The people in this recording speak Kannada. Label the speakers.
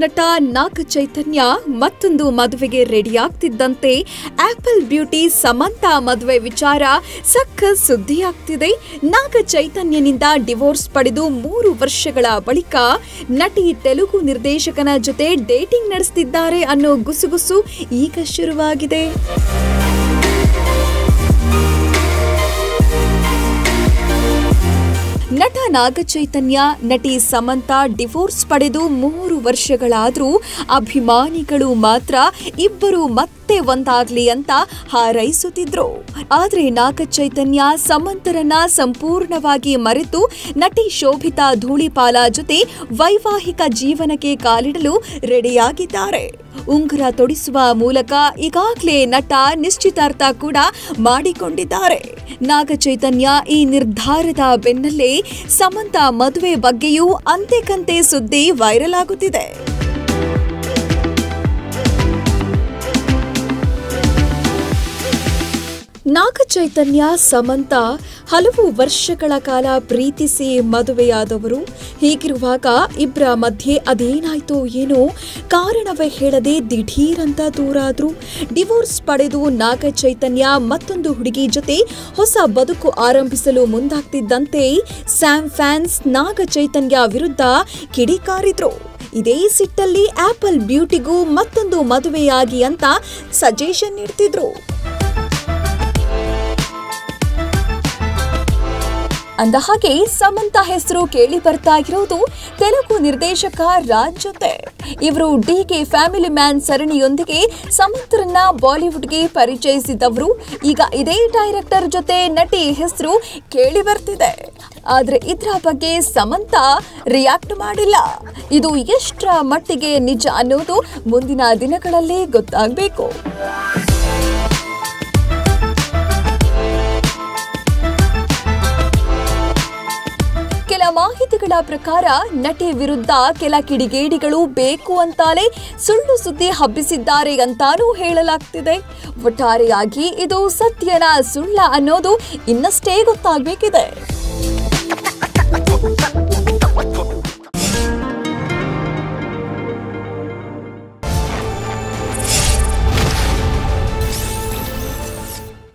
Speaker 1: ನಟ ನಾಗ ಚೈತನ್ಯ ಮತ್ತೊಂದು ಮದುವೆಗೆ ರೆಡಿಯಾಗ್ತಿದ್ದಂತೆ ಆಪಲ್ ಬ್ಯೂಟಿ ಸಮಂತಾ ಮದುವೆ ವಿಚಾರ ಸಖತ್ ಸುದ್ದಿಯಾಗ್ತಿದೆ ನಾಗ ಚೈತನ್ಯನಿಂದ ಡಿವೋರ್ಸ್ ಪಡೆದು ಮೂರು ವರ್ಷಗಳ ಬಳಿಕ ನಟಿ ತೆಲುಗು ನಿರ್ದೇಶಕನ ಜೊತೆ ಡೇಟಿಂಗ್ ನಡೆಸ್ತಿದ್ದಾರೆ ಅನ್ನೋ ಗುಸುಗುಸು ಈಗ ಶುರುವಾಗಿದೆ. ನಟ ನಾಗಚೈತನ್ಯ, ನಟಿ ಸಮಂತಾ ಡಿವೋರ್ಸ್ ಪಡೆದು ಮೂರು ವರ್ಷಗಳಾದರೂ ಅಭಿಮಾನಿಗಳು ಮಾತ್ರ ಇಬ್ಬರು ಮತ್ತೆ ಒಂದಾಗ್ಲಿ ಅಂತ ಹಾರೈಸುತ್ತಿದ್ರು. ಆದರೆ ನಾಗಚೈತನ್ಯ ಸಮಂತರನ್ನ ಸಂಪೂರ್ಣವಾಗಿ ಮರೆತು ನಟಿ ಶೋಭಿತಾ ಧೂಳಿಪಾಲ ಜೊತೆ ವೈವಾಹಿಕ ಜೀವನಕ್ಕೆ ಕಾಲಿಡಲು ರೆಡಿಯಾಗಿದ್ದಾರೆ. ಉಂಗುರ ತೊಡಿಸುವ ಮೂಲಕ ಈಗಾಗಲೇ ನಟ ನಿಶ್ಚಿತಾರ್ಥ ಕೂಡ ಮಾಡಿಕೊಂಡಿದ್ದಾರೆ. ನಾಗಚೈತನ್ಯ ಈ ನಿರ್ಧಾರದ ಬೆನ್ನಲ್ಲೇ ಸಮಂತ ಮದುವೆ ಬಗ್ಗೆಯೂ ಅಂತೆಕಂತೆ ಸುದ್ದಿ ವೈರಲ್ ಆಗುತ್ತಿದೆ. ನಾಗಚೈತನ್ಯ, ಸಮಂತ ಹಲವು ವರ್ಷಗಳ ಕಾಲ ಪ್ರೀತಿಸಿ ಮದುವೆಯಾದವರು. ಹೀಗಿರುವಾಗ ಇಬ್ಬರ ಮಧ್ಯೆ ಅದೇನಾಯ್ತು ಏನೋ ಕಾರಣವೇ ಹೇಳದೆ ದಿಢೀರಂತ ದೂರಾದ್ರು. ಡಿವೋರ್ಸ್ ಪಡೆದು ನಾಗಚೈತನ್ಯ ಮತ್ತೊಂದು ಹುಡುಗಿ ಜೊತೆ ಹೊಸ ಬದುಕು ಆರಂಭಿಸಲು ಮುಂದಾಗ್ತಿದ್ದಂತೆ ಸ್ಯಾಮ್ ಫ್ಯಾನ್ಸ್ ನಾಗಚೈತನ್ಯ ವಿರುದ್ಧ ಕಿಡಿಕಾರಿದ್ರು. ಇದೇ ಸಿಟ್ಟಲ್ಲಿ ಆಪಲ್ ಬ್ಯೂಟಿಗೂ ಮತ್ತೊಂದು ಮದುವೆಯಾಗಿ ಅಂತ ಸಜೆಷನ್ ನೀಡ್ತಿದ್ರು. ಅಂದ ಹಾಗೆ ಸಮಂತ ಹೆಸರು ಕೇಳಿ ಬರ್ತಾ ಇರೋದು ತೆಲುಗು ನಿರ್ದೇಶಕ ರಾಜ್ ಜೊತೆ. ಇವರು ಡಿಗೆ ಫ್ಯಾಮಿಲಿ ಮ್ಯಾನ್ ಸರಣಿಯೊಂದಿಗೆ ಸಮಂತರನ್ನ ಬಾಲಿವುಡ್ಗೆ ಪರಿಚಯಿಸಿದವರು. ಈಗ ಇದೇ ಡೈರೆಕ್ಟರ್ ಜೊತೆ ನಟಿ ಹೆಸರು ಕೇಳಿ ಬರ್ತಿದೆ. ಆದ್ರೆ ಇದರ ಬಗ್ಗೆ ಸಮಂತ ರಿಯಾಕ್ಟ್ ಮಾಡಿಲ್ಲ. ಇದು ಎಷ್ಟರ ಮಟ್ಟಿಗೆ ನಿಜ ಅನ್ನೋದು ಮುಂದಿನ ದಿನಗಳಲ್ಲಿ ಗೊತ್ತಾಗಬೇಕು. ಮಾಹಿತಿಗಳ ಪ್ರಕಾರ ನಟಿ ವಿರುದ್ಧ ಕೆಲ ಕಿಡಿಗೇಡಿಗಳು ಬೇಕು ಅಂತಲೇ ಸುಳ್ಳು ಸುದ್ದಿ ಹಬ್ಬಿಸಿದ್ದಾರೆ ಅಂತಾನೂ ಹೇಳಲಾಗ್ತಿದೆ. ಒಟ್ಟಾರೆಯಾಗಿ ಇದು ಸತ್ಯನ ಸುಳ್ಳ ಅನ್ನೋದು ಇನ್ನಷ್ಟೇ ಗೊತ್ತಾಗಬೇಕಿದೆ.